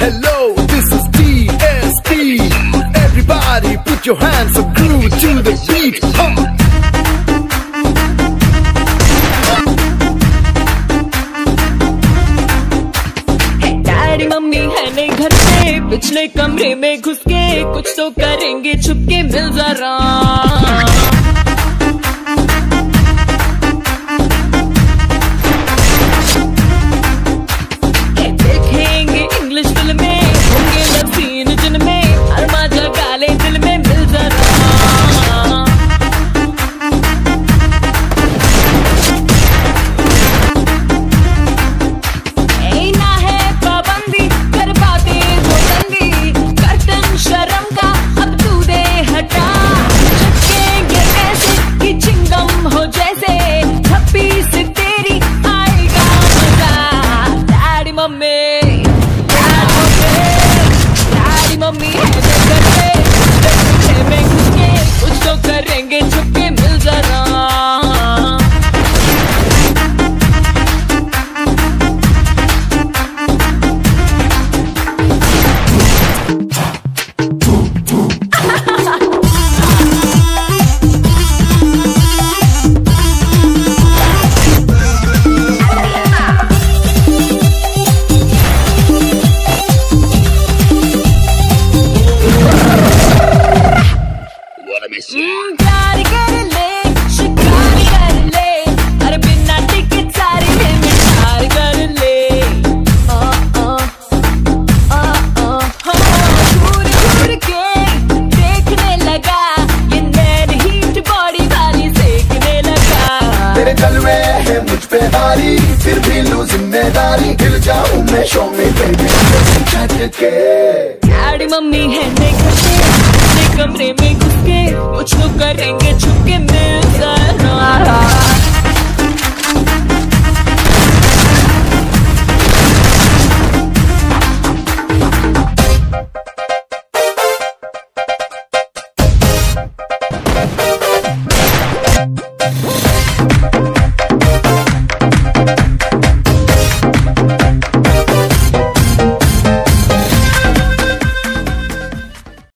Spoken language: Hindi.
hello, this is DSP. Everybody put your hands up, groove to the beat. Huh. है पिछले कमरे में घुस के कुछ तो करेंगे छुपके मिल जरा डैडी मम्मी डैडी मम्मी है पे हारी, फिर भी लू ज़िम्मेदारी। गिर जाऊँ मैं शो में मम्मी है कमरे में घुस के। कुछ तो करेंगे, छुप के मिल